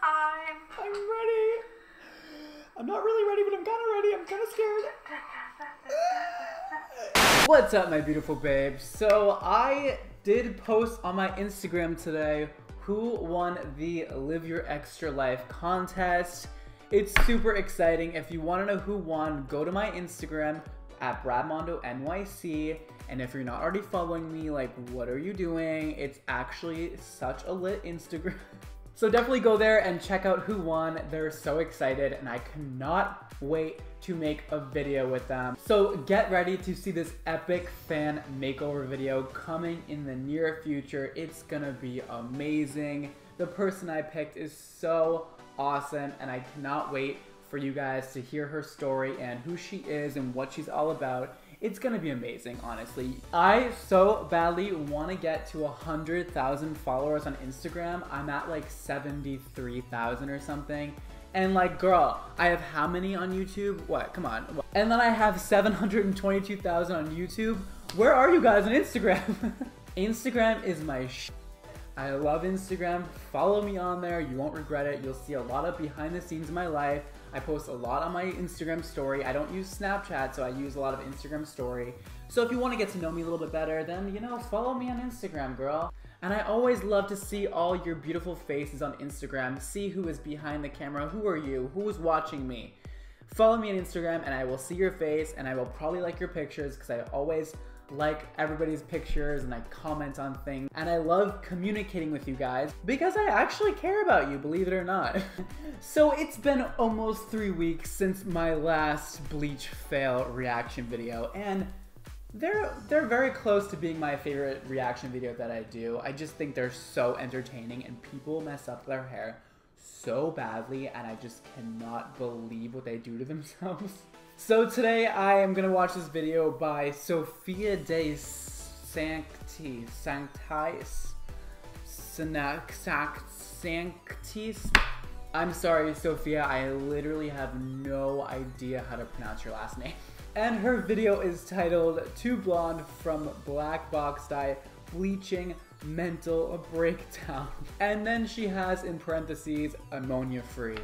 time. I'm ready. I'm not really ready, but I'm kind of ready. I'm kind of scared. What's up, my beautiful babes? So, I did post on my Instagram today who won the Live Your Extra Life contest. It's super exciting. If you want to know who won, go to my Instagram at Bradmondo NYC. And if you're not already following me, like, what are you doing? It's actually such a lit Instagram. So definitely go there and check out who won. They're so excited and I cannot wait to make a video with them. So get ready to see this epic fan makeover video coming in the near future. It's gonna be amazing. The person I picked is so awesome and I cannot wait for you guys to hear her story and who she is and what she's all about. It's gonna be amazing, honestly. I so badly wanna get to 100,000 followers on Instagram. I'm at like 73,000 or something. And like, girl, I have how many on YouTube? What? Come on. And then I have 722,000 on YouTube. Where are you guys on Instagram? Instagram is my sh I love Instagram. Follow me on there. You won't regret it. You'll see a lot of behind the scenes of my life. I post a lot on my Instagram story. I don't use Snapchat, so I use a lot of Instagram story. So if you want to get to know me a little bit better, then, you know, follow me on Instagram, girl. And I always love to see all your beautiful faces on Instagram, see who is behind the camera, who are you, who is watching me. Follow me on Instagram and I will see your face and I will probably like your pictures because I always like everybody's pictures and I comment on things. And I love communicating with you guys because I actually care about you, believe it or not. so it's been almost three weeks since my last Bleach fail reaction video and they're they're very close to being my favorite reaction video that I do. I just think they're so entertaining and people mess up their hair so badly and I just cannot believe what they do to themselves. So today I am gonna watch this video by Sophia de Sancti Sanctis Sanctis. I'm sorry, Sophia. I literally have no idea how to pronounce your last name. And her video is titled Too Blonde from Black Box Dye Bleaching Mental Breakdown. And then she has in parentheses ammonia free.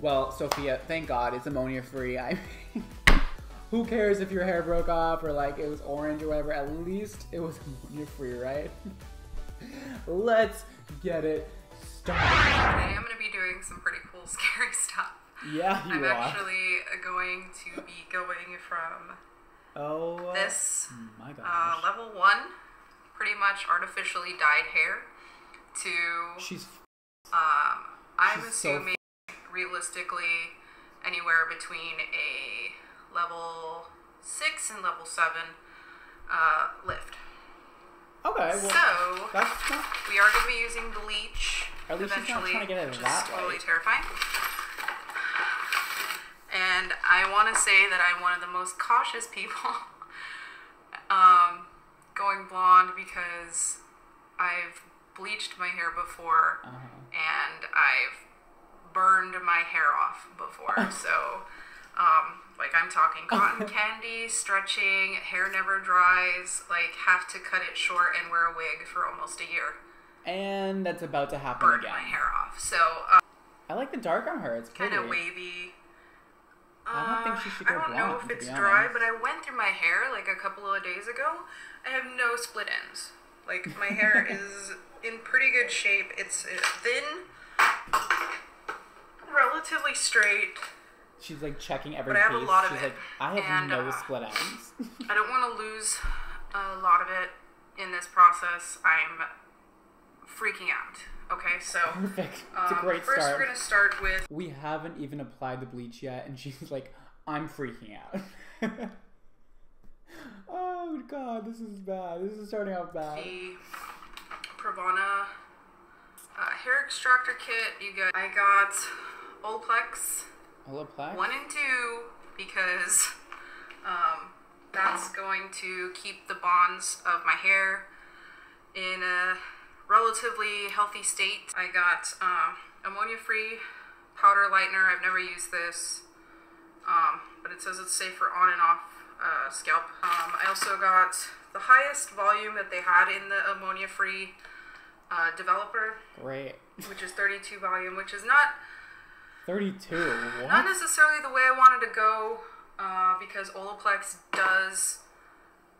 Well, Sophia, thank God it's ammonia free. I mean, who cares if your hair broke off or like it was orange or whatever? At least it was ammonia free, right? Let's get it started. Today I'm going to be doing some pretty cool, scary stuff. Yeah, you I'm are. actually going to be going from oh, this my gosh. uh, level one, pretty much artificially dyed hair, to She's um, I'm She's so assuming realistically anywhere between a level six and level seven uh, lift. okay. Well, so that's not. we are going to be using bleach At least she's not eventually, trying to get it which is that totally terrifying. And I want to say that I'm one of the most cautious people um, going blonde because I've bleached my hair before Uh-huh. and I've burned my hair off before. so, um, like I'm talking cotton candy, stretching, hair never dries, like have to cut it short and wear a wig for almost a year. And that's about to happen Burned again. my hair off. So, um, I like the dark on her. It's kind of wavy. I don't think Uh, she should I go don't know blonde, if it's dry, but I went through my hair like a couple of days ago. I have no split ends. Like my hair is in pretty good shape. It's uh, thin, relatively straight. She's like checking every But I have a lot of She's it. like, I have And, no uh, split ends. I don't want to lose a lot of it in this process. I'm freaking out. Okay, so Perfect. It's a um, great first start. we're gonna start with We haven't even applied the bleach yet, and she's like, I'm freaking out. oh god, this is bad. This is starting out bad. the Pravana uh, hair extractor kit. You got I got Olaplex Olaplex? one and two because um, that's going to keep the bonds of my hair in a relatively healthy state. I got um, ammonia-free powder lightener. I've never used this, um, but it says it's safe for on and off uh, scalp. Um, I also got the highest volume that they had in the ammonia-free uh, developer. Great. which is 32 volume, which is not 32. not necessarily the way I wanted to go, uh, because Olaplex does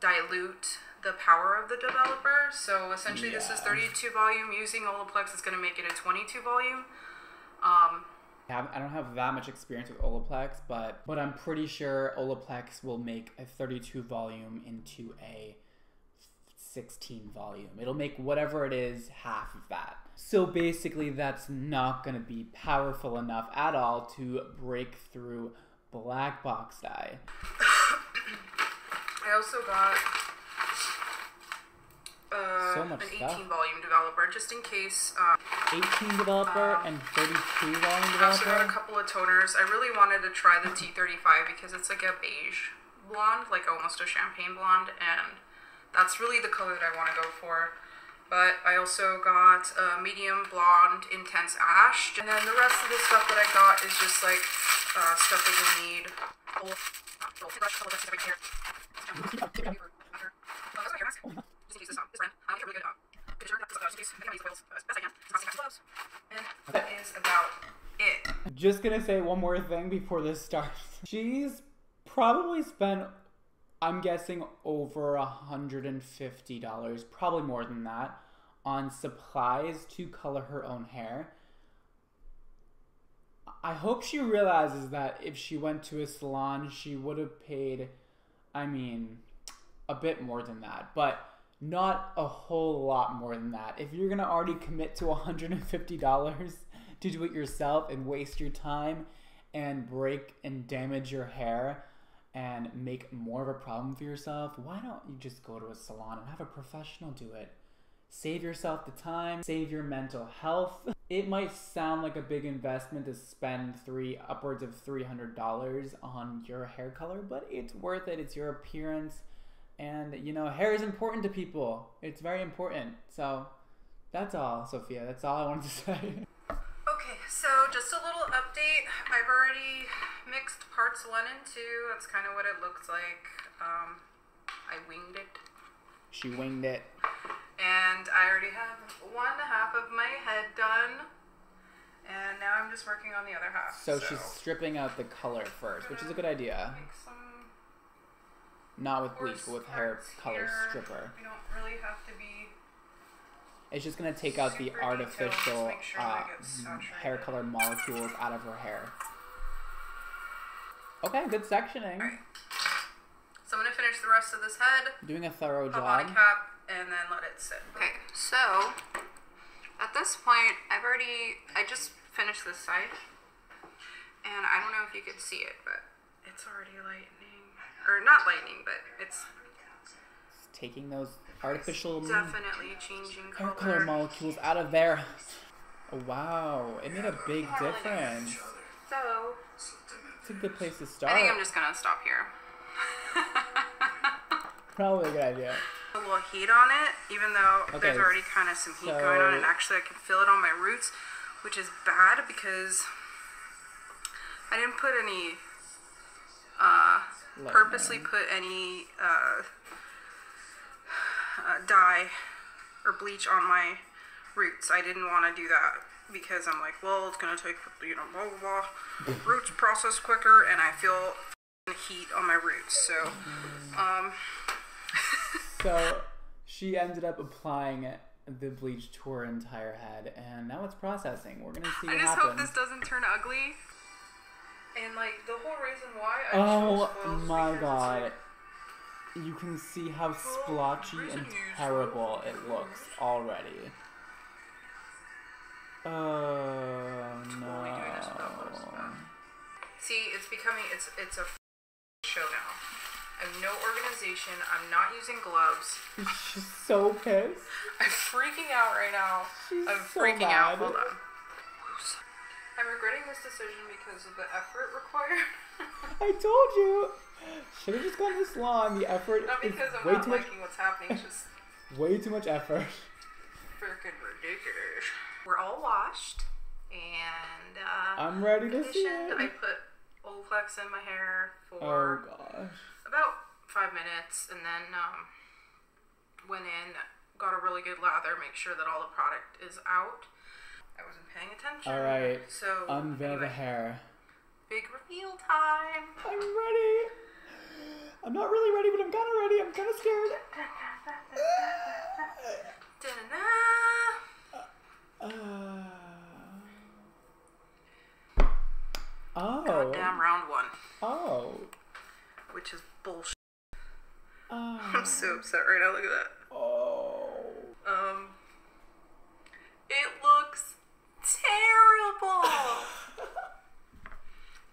dilute the power of the developer. So essentially, this is 32 volume. Using Olaplex is going to make it a 22 volume. Um, I I don't have that much experience with Olaplex, but but I'm pretty sure Olaplex will make a 32 volume into a 16 volume. It'll make whatever it is half of that. So basically, that's not going to be powerful enough at all to break through black box dye. I also got uh, So much an 18 stuff. volume developer just in case. Um, 18 developer and 32 volume developer. I also got a couple of toners. I really wanted to try the T35 because it's like a beige blonde, like almost a champagne blonde, and that's really the color that I want to go for. But I also got a medium blonde intense ash, and then the rest of the stuff that I got is just like uh, stuff that you need. Just gonna say one more thing before this starts. She's probably spent, I'm guessing, over a hundred and fifty dollars, probably more than that, on supplies to color her own hair. I hope she realizes that if she went to a salon, she would have paid, I mean, a bit more than that, but not a whole lot more than that. If you're gonna already commit to $150 to do it yourself and waste your time and break and damage your hair and make more of a problem for yourself, why don't you just go to a salon and have a professional do it? Save yourself the time, save your mental health. It might sound like a big investment to spend three upwards of three hundred dollars on your hair color, but it's worth it. It's your appearance, and you know, hair is important to people. It's very important. So that's all, Sophia. That's all I wanted to say. So just a little update. I've already mixed parts one and two. That's kind of what it looks like. Um, I winged it. she winged it. And I already have one half of my head done. And now I'm just working on the other half. So she's stripping out the color first, which is a good idea. Not with bleach, but with hair color here. stripper. We don't really have to be. It's just gonna take out the Super detailed, just artificial sure uh, that gets m- saturated. hair color molecules out of her hair. Okay, good sectioning. Alright. So I'm gonna finish the rest of this head. Doing a thorough pop on a job. cap and then let it sit. Okay, so at this point, I've already I just finished this side, and I don't know if you could see it, but it's already lightning, or not lightning, but it's It's taking those artificial definitely changing hair color. color molecules out of there. Oh, wow, it made a big difference. So It's a good place to start. I think I'm just gonna stop here. Probably a good idea. a little heat on it, even though Okay, there's already kind of some heat so- going on, and actually I can feel it on my roots, which is bad because I didn't put any uh, purposely put any uh, uh, dye or bleach on my roots. I didn't want to do that because I'm like, well, it's gonna take you know blah blah blah. roots process quicker, and I feel heat on my roots. So, um, So she ended up applying the bleach to her entire head, and now it's processing. We're gonna see I what just happens. hope this doesn't turn ugly. And like the whole reason why I Oh chose foils my because it's, god. You can see how splotchy and reason you use terrible it looks already. Oh Totally doing this without those, no. See, it's becoming it's it's a show now. I have no organization. I'm not using gloves. She's so pissed. I'm freaking out right now. She's I'm so freaking out. Hold on. I'm regretting this decision because of the effort required. I told you. Should have just gone this long. The effort not is because I'm way not too much. liking what's happening. It's just Way too much effort. freaking ridiculous. We're all washed and uh, I'm ready to see conditioned. I put Olaplex in my hair for Oh gosh. about five minutes, and then um, went in, got a really good lather, make sure that all the product is out. I wasn't paying attention. All right. So Unveil the hair. Big reveal time. I'm ready. I'm not really ready, but I'm kind of ready. I'm kind of scared. Da-da-da. Uh, oh. Goddamn round one, Oh. which is bullshit. Oh. I'm so upset right now. Look at that. Oh. Um, it looks terrible.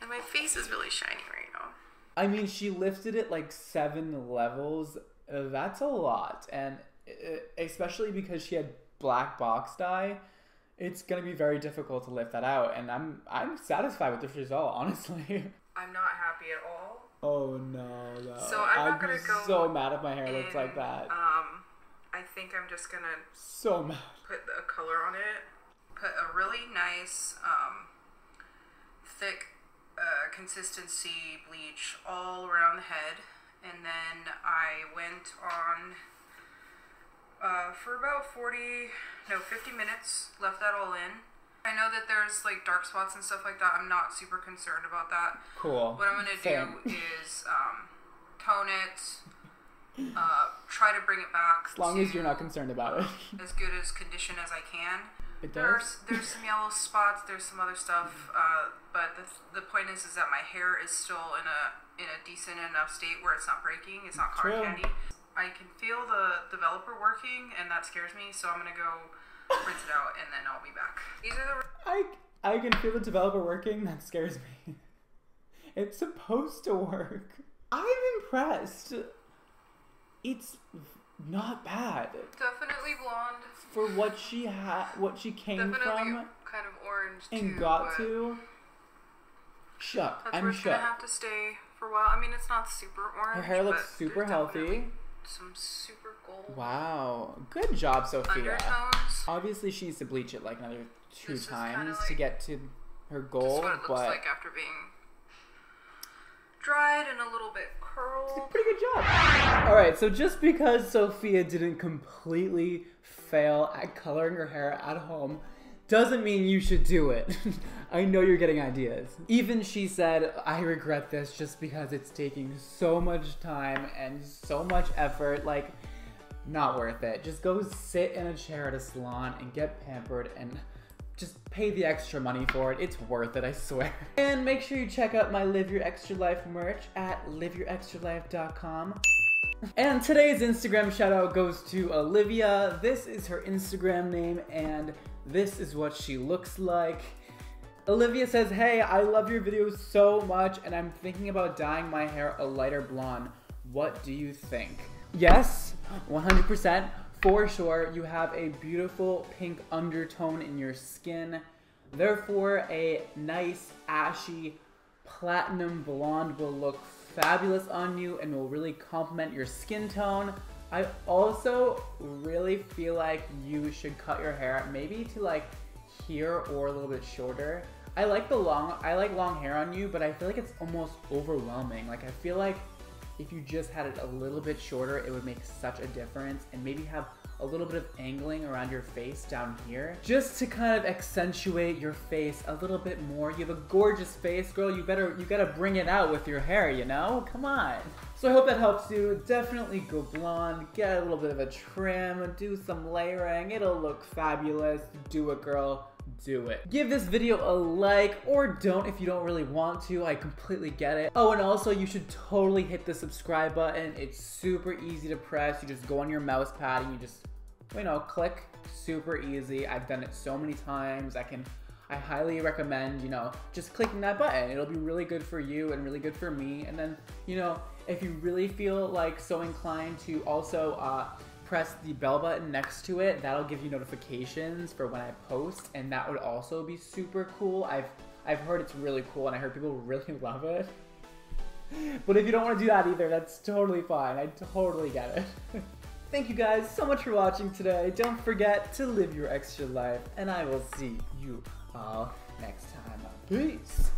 and my face is really shiny right now. I mean, she lifted it like seven levels. Uh, That's a lot, and uh, especially because she had black box dye, it's gonna be very difficult to lift that out. And I'm I'm satisfied with this result, honestly. I'm not happy at all. Oh no, no. So I'm not I'd be gonna go so mad if my hair looks like that. Um, I think I'm just gonna so mad. put a color on it. Put a really nice, um, thick uh, consistency bleach all around the head, and then I went on uh, for about 40, no, 50 minutes. Left that all in. I know that there's like dark spots and stuff like that. I'm not super concerned about that. Cool. What I'm gonna Same. do is um, tone it, uh, try to bring it back As long as you're not concerned about it. as good as condition as I can. It There's does. there's some yellow spots. There's some other stuff, uh, but the, the point is is that my hair is still in a in a decent enough state where it's not breaking. It's not cotton candy. I can feel the developer working, and that scares me. So I'm gonna go rinse it out, and then I'll be back. These are the I I can feel the developer working. That scares me. It's supposed to work. I'm impressed. It's not bad definitely blonde, for what she had, what she came definitely from kind of orange and too, got to. Shook. That's I'm where it's shook. gonna have to stay for a while. I mean, it's not super orange. Her hair looks super healthy. Some super gold Wow. Good job, Sophia. undertones. Obviously, she needs to bleach it like another two This times to get to her goal, what it looks but like after being dried and a little bit curled. pretty good job. All right, so just because Sophia didn't completely fail at coloring her hair at home doesn't mean you should do it. I know you're getting ideas. Even she said, I regret this just because it's taking so much time and so much effort. Like, not worth it. Just go sit in a chair at a salon and get pampered and just pay the extra money for it. It's worth it, I swear. And make sure you check out my Live Your Extra Life merch at liveyourextralife.com. And today's Instagram shout out goes to Olivia. This is her Instagram name, and this is what she looks like. Olivia says, Hey, I love your videos so much, and I'm thinking about dyeing my hair a lighter blonde. What do you think? Yes, 100%. For sure, you have a beautiful pink undertone in your skin. Therefore, a nice, ashy, platinum blonde will look fabulous on you and will really complement your skin tone. I also really feel like you should cut your hair maybe to like here or a little bit shorter. I like the long I like long hair on you, but I feel like it's almost overwhelming. Like I feel like if you just had it a little bit shorter, it would make such a difference and maybe have a little bit of angling around your face down here just to kind of accentuate your face a little bit more. You have a gorgeous face, girl. You better you gotta bring it out with your hair, you know? Come on. So I hope that helps you. Definitely go blonde, get a little bit of a trim, do some layering. It'll look fabulous. Do it, girl do it. Give this video a like or don't if you don't really want to. I completely get it. Oh, and also you should totally hit the subscribe button. It's super easy to press. You just go on your mouse pad and you just, you know, click. Super easy. I've done it so many times. I can I highly recommend, you know, just clicking that button. It'll be really good for you and really good for me. And then, you know, if you really feel like so inclined to also uh, press the bell button next to it, that'll give you notifications for when I post, and that would also be super cool. I've I've heard it's really cool, and I heard people really love it. But if you don't want to do that either, that's totally fine. I totally get it. Thank you guys so much for watching today. Don't forget to live your extra life, and I will see you all next time. Peace.